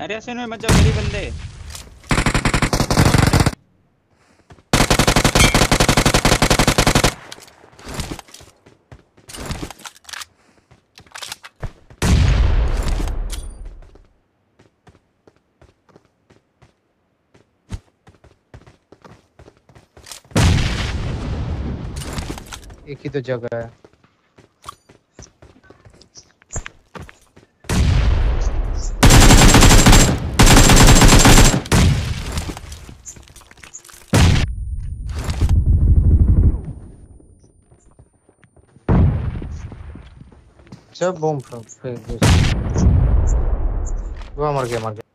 अरे ऐसे नहीं मत मेरी बंदे। एक ही तो जगह है। सब बम फेंक दो वो मर गया मर गया